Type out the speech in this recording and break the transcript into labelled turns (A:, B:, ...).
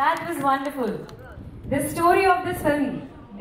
A: That was wonderful. The story of this film